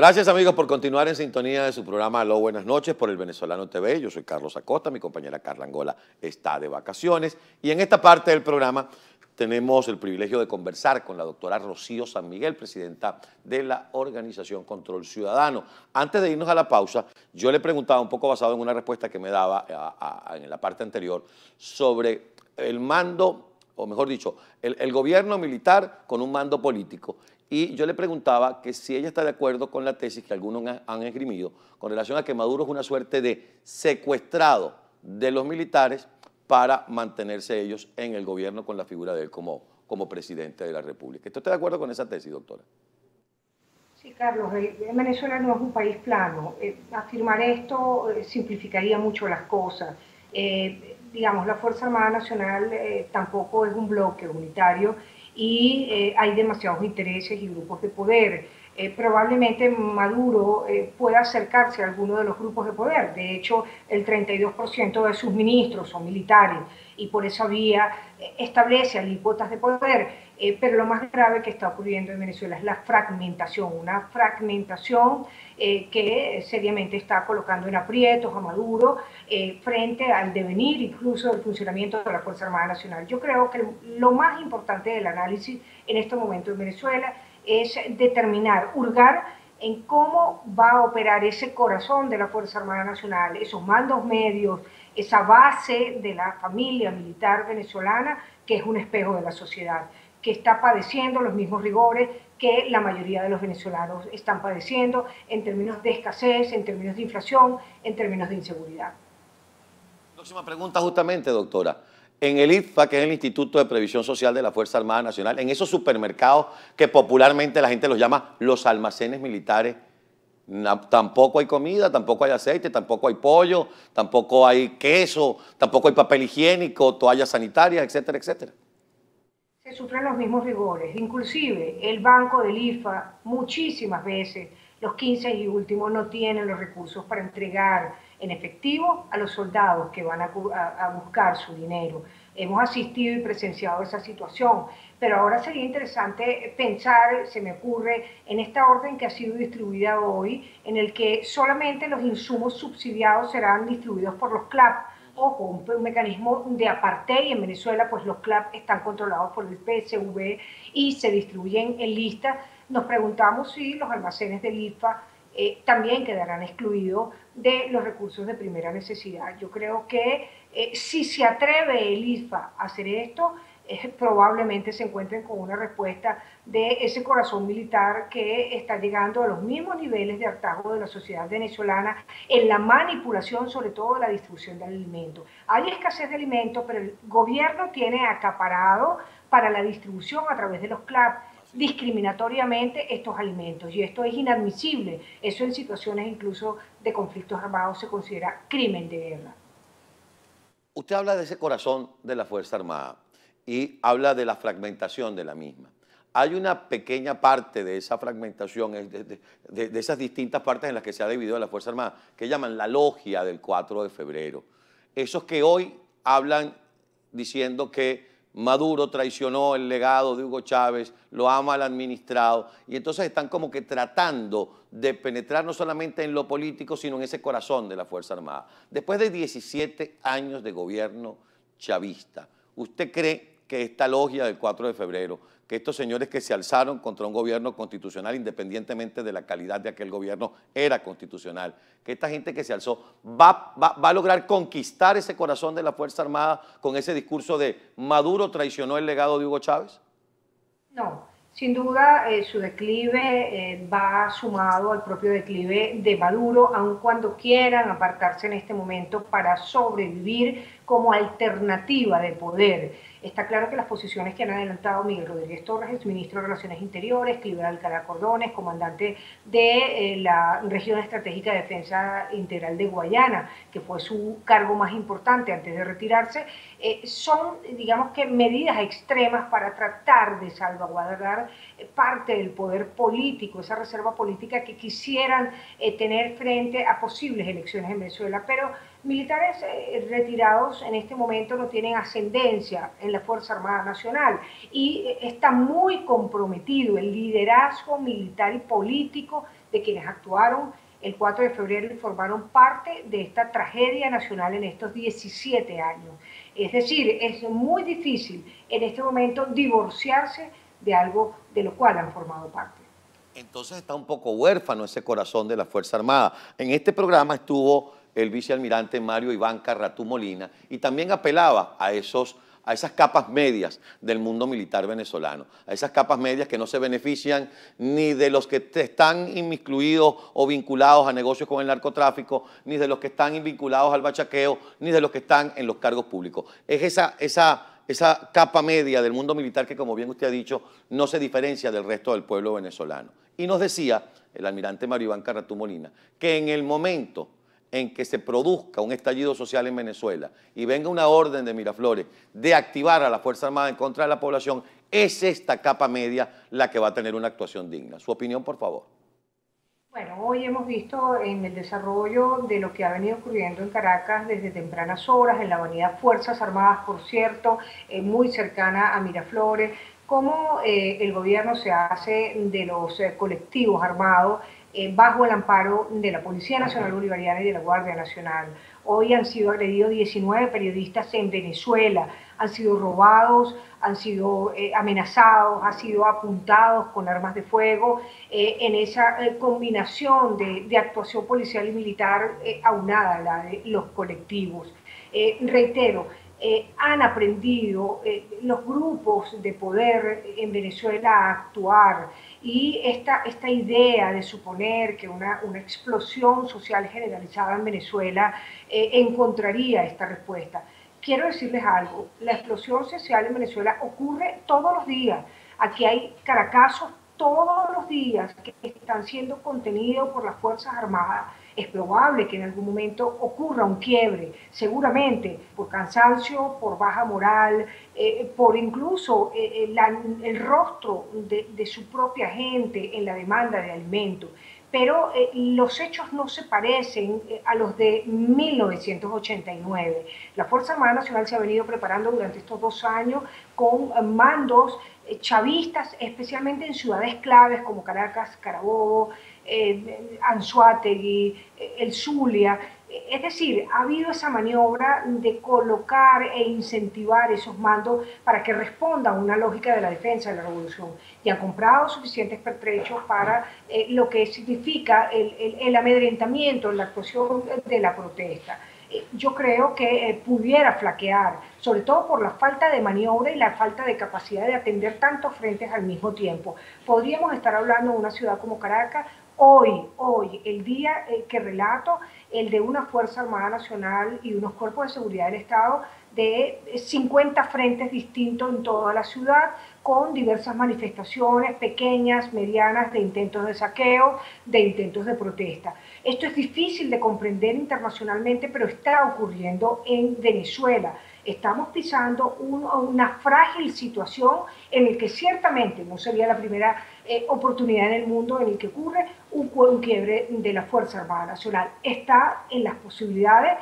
Gracias amigos por continuar en sintonía de su programa Aló Buenas noches por el Venezolano TV. Yo soy Carlos Acosta, mi compañera Carla Angola está de vacaciones y en esta parte del programa tenemos el privilegio de conversar con la doctora Rocío San Miguel, presidenta de la organización Control Ciudadano. Antes de irnos a la pausa, yo le preguntaba un poco basado en una respuesta que me daba en la parte anterior sobre el mando, o mejor dicho, el gobierno militar con un mando político y yo le preguntaba que si ella está de acuerdo con la tesis que algunos han esgrimido con relación a que Maduro es una suerte de secuestrado de los militares para mantenerse ellos en el gobierno con la figura de él como, como presidente de la República. ¿Está de acuerdo con esa tesis, doctora? Sí, Carlos, eh, Venezuela no es un país plano. Eh, afirmar esto eh, simplificaría mucho las cosas. Digamos, la Fuerza Armada Nacional tampoco es un bloque unitario y eh, hay demasiados intereses y grupos de poder. Eh, probablemente Maduro eh, pueda acercarse a alguno de los grupos de poder. De hecho, el 32% de sus ministros son militares y por esa vía establece alícuotas de poder. Pero lo más grave que está ocurriendo en Venezuela es la fragmentación, una fragmentación que seriamente está colocando en aprietos a Maduro frente al devenir incluso del funcionamiento de la Fuerza Armada Nacional. Yo creo que lo más importante del análisis en este momento en Venezuela es determinar, hurgar en cómo va a operar ese corazón de la Fuerza Armada Nacional, esos mandos medios, esa base de la familia militar venezolana, que es un espejo de la sociedad, que está padeciendo los mismos rigores que la mayoría de los venezolanos están padeciendo en términos de escasez, en términos de inflación, en términos de inseguridad. Próxima pregunta justamente, doctora en el IFA, que es el Instituto de Previsión Social de la Fuerza Armada Nacional, en esos supermercados que popularmente la gente los llama los almacenes militares, tampoco hay comida, tampoco hay aceite, tampoco hay pollo, tampoco hay queso, tampoco hay papel higiénico, toallas sanitarias, etcétera, etcétera. Se sufren los mismos rigores, inclusive el banco del IFA muchísimas veces, los 15 y últimos no tienen los recursos para entregar en efectivo a los soldados que van a, buscar su dinero. Hemos asistido y presenciado esa situación, pero ahora sería interesante pensar, se me ocurre, en esta orden que ha sido distribuida hoy, en el que solamente los insumos subsidiados serán distribuidos por los CLAP. Ojo, un, mecanismo de apartheid en Venezuela, pues los CLAP están controlados por el PSV y se distribuyen en lista. Nos preguntamos si los almacenes del IFA eh, también quedarán excluidos de los recursos de primera necesidad. Yo creo que eh, si se atreve el IFA a hacer esto, eh, probablemente se encuentren con una respuesta de ese corazón militar que está llegando a los mismos niveles de hartazgo de la sociedad venezolana en la manipulación, sobre todo de la distribución de alimentos. Hay escasez de alimentos, pero el gobierno tiene acaparado para la distribución a través de los CLAP discriminatoriamente estos alimentos y esto es inadmisible. Eso en situaciones incluso de conflictos armados se considera crimen de guerra. Usted habla de ese corazón de la Fuerza Armada y habla de la fragmentación de la misma. Hay una pequeña parte de esa fragmentación, de, esas distintas partes en las que se ha dividido la Fuerza Armada, que llaman la logia del 4 de febrero. Esos que hoy hablan diciendo que Maduro traicionó el legado de Hugo Chávez, lo ha mal administrado y entonces están como que tratando de penetrar no solamente en lo político, sino en ese corazón de la Fuerza Armada. Después de 17 años de gobierno chavista, ¿usted cree que esta logia del 4 de febrero, que estos señores que se alzaron contra un gobierno constitucional, independientemente de la calidad de aquel gobierno, era constitucional, que esta gente que se alzó va, va, a lograr conquistar ese corazón de la Fuerza Armada con ese discurso de Maduro traicionó el legado de Hugo Chávez? No, sin duda eh, su declive eh, va sumado al propio declive de Maduro, aun cuando quieran apartarse en este momento para sobrevivir como alternativa de poder. Está claro que las posiciones que han adelantado Miguel Rodríguez Torres, ministro de Relaciones Interiores, Cliver Alcalá Cordones, comandante de eh, la Región Estratégica de Defensa Integral de Guayana, que fue su cargo más importante antes de retirarse, eh, son, digamos que, medidas extremas para tratar de salvaguardar eh, parte del poder político, esa reserva política que quisieran tener frente a posibles elecciones en Venezuela. Pero militares eh, retirados en este momento no tienen ascendencia en la Fuerza Armada Nacional y eh, está muy comprometido el liderazgo militar y político de quienes actuaron el 4 de febrero y formaron parte de esta tragedia nacional en estos 17 años. Es decir, es muy difícil en este momento divorciarse de algo de lo cual han formado parte. Entonces está un poco huérfano ese corazón de la Fuerza Armada. En este programa estuvo el vicealmirante Mario Iván Carratú Molina y también apelaba a esos a esas capas medias del mundo militar venezolano, a esas capas medias que no se benefician ni de los que están inmiscuidos o vinculados a negocios con el narcotráfico, ni de los que están vinculados al bachaqueo, ni de los que están en los cargos públicos. Es esa, esa, esa capa media del mundo militar que, como bien usted ha dicho, no se diferencia del resto del pueblo venezolano. Y nos decía el almirante Mario Iván Carratú Molina que en el momento en que se produzca un estallido social en Venezuela y venga una orden de Miraflores de activar a la Fuerza Armada en contra de la población, es esta capa media la que va a tener una actuación digna. Su opinión, por favor. Bueno, hoy hemos visto en el desarrollo de lo que ha venido ocurriendo en Caracas desde tempranas horas, en la avenida Fuerzas Armadas, por cierto, eh, muy cercana a Miraflores, cómo eh, el gobierno se hace de los eh, colectivos armados eh, bajo el amparo de la Policía Nacional Bolivariana y de la Guardia Nacional. Hoy han sido agredidos 19 periodistas en Venezuela, han sido robados, han sido eh, amenazados, han sido apuntados con armas de fuego, eh, en esa combinación de, de, actuación policial y militar aunada a la de los colectivos. reitero, han aprendido los grupos de poder en Venezuela a actuar y esta, esta idea de suponer que una, una explosión social generalizada en Venezuela eh, encontraría esta respuesta. Quiero decirles algo, la explosión social en Venezuela ocurre todos los días. Aquí hay caracasos todos los días que están siendo contenidos por las Fuerzas Armadas es probable que en algún momento ocurra un quiebre, seguramente por cansancio, por baja moral, eh, por incluso eh, eh, el rostro de, su propia gente en la demanda de alimentos. Pero los hechos no se parecen a los de 1989. La Fuerza Armada Nacional se ha venido preparando durante estos dos años con mandos chavistas, especialmente en ciudades claves como Caracas, Carabobo, eh, Anzuategui, eh, el Zulia. Es decir, ha habido esa maniobra de colocar e incentivar esos mandos para que respondan a una lógica de la defensa de la revolución. Y han comprado suficientes pertrechos para eh, lo que significa el, el, amedrentamiento, la actuación de la protesta yo creo que pudiera flaquear, sobre todo por la falta de maniobra y la falta de capacidad de atender tantos frentes al mismo tiempo. Podríamos estar hablando de una ciudad como Caracas Hoy, hoy, el día eh, que relato, el de una Fuerza Armada Nacional y unos cuerpos de seguridad del Estado de 50 frentes distintos en toda la ciudad, con diversas manifestaciones pequeñas, medianas, de intentos de saqueo, de intentos de protesta. Esto es difícil de comprender internacionalmente, pero está ocurriendo en Venezuela estamos pisando una frágil situación en la que ciertamente no sería la primera eh, oportunidad en el mundo en el que ocurre un, un quiebre de la Fuerza Armada Nacional. Está en las posibilidades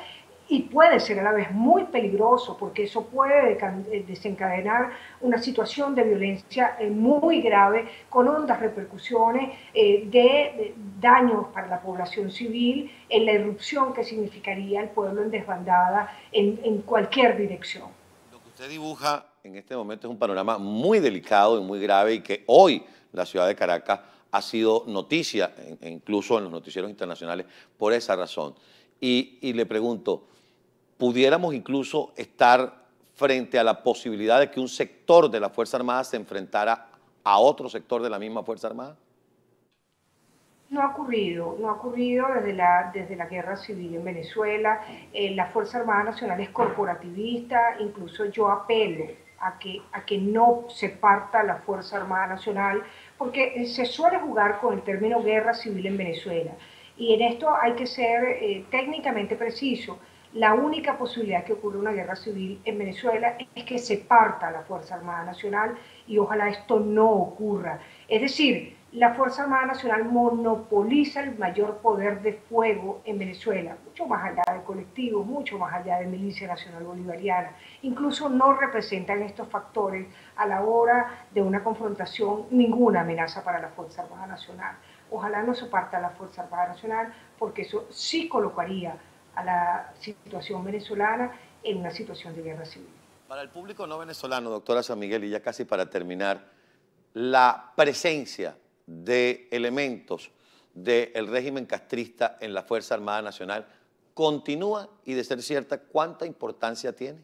y puede ser a la vez muy peligroso porque eso puede eh, desencadenar una situación de violencia eh, muy grave con hondas repercusiones de daños para la población civil en la irrupción que significaría el pueblo en desbandada en, en cualquier dirección. Lo que usted dibuja en este momento es un panorama muy delicado y muy grave y que hoy la ciudad de Caracas ha sido noticia, incluso en los noticieros internacionales, por esa razón. Y, le pregunto, ¿pudiéramos incluso estar frente a la posibilidad de que un sector de la Fuerza Armada se enfrentara a otro sector de la misma Fuerza Armada? No ha ocurrido, no ha ocurrido desde la, desde la guerra civil en Venezuela. Eh, la Fuerza Armada Nacional es corporativista, incluso yo apelo a que, a que no se parta la Fuerza Armada Nacional, porque se suele jugar con el término guerra civil en Venezuela. Y en esto hay que ser eh, técnicamente preciso. La única posibilidad que ocurra una guerra civil en Venezuela es que se parta la Fuerza Armada Nacional y ojalá esto no ocurra. Es decir, la Fuerza Armada Nacional monopoliza el mayor poder de fuego en Venezuela, mucho más allá de colectivos, mucho más allá de Milicia Nacional Bolivariana. Incluso no representan estos factores a la hora de una confrontación ninguna amenaza para la Fuerza Armada Nacional. Ojalá no se parta la Fuerza Armada Nacional, porque eso sí colocaría a la situación venezolana en una situación de guerra civil. Para el público no venezolano, doctora San Miguel, y ya casi para terminar, la presencia de elementos del régimen castrista en la Fuerza Armada Nacional continúa y de ser cierta, ¿cuánta importancia tiene?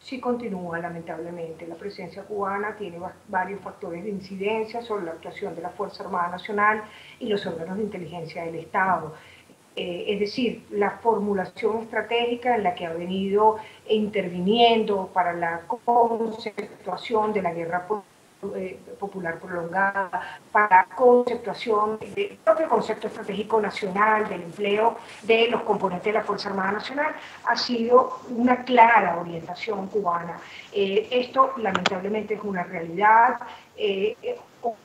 Sí continúa, lamentablemente. La presencia cubana tiene varios factores de incidencia sobre la actuación de la Fuerza Armada Nacional y los órganos de inteligencia del Estado. Eh, es decir, la formulación estratégica en la que ha venido interviniendo para la conceptuación de la guerra eh, popular prolongada, para la conceptuación del propio concepto estratégico nacional del empleo de los componentes de la Fuerza Armada Nacional, ha sido una clara orientación cubana. Eh, esto lamentablemente es una realidad. Eh,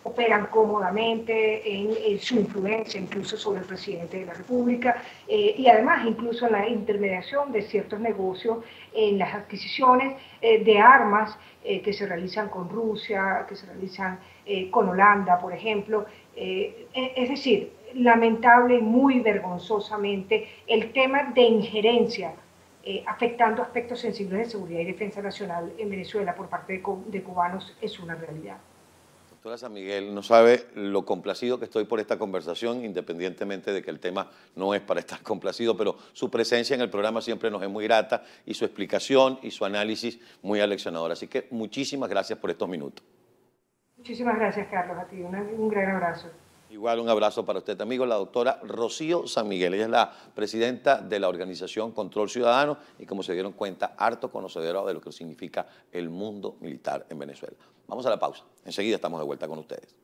operan cómodamente en, su influencia incluso sobre el presidente de la República y además incluso en la intermediación de ciertos negocios en las adquisiciones de armas eh, que se realizan con Rusia, que se realizan eh, con Holanda, por ejemplo. Eh, es decir, lamentable y muy vergonzosamente el tema de injerencia afectando aspectos sensibles de seguridad y defensa nacional en Venezuela por parte de cubanos es una realidad. Doctora San Miguel, no sabe lo complacido que estoy por esta conversación, independientemente de que el tema no es para estar complacido, pero su presencia en el programa siempre nos es muy grata y su explicación y su análisis muy aleccionador. Así que muchísimas gracias por estos minutos. Muchísimas gracias, Carlos, a ti. un gran abrazo. Igual un abrazo para usted, amigo, la doctora Rocío San Miguel. Ella es la presidenta de la organización Control Ciudadano y como se dieron cuenta, harto conocedora de lo que significa el mundo militar en Venezuela. Vamos a la pausa. Enseguida estamos de vuelta con ustedes.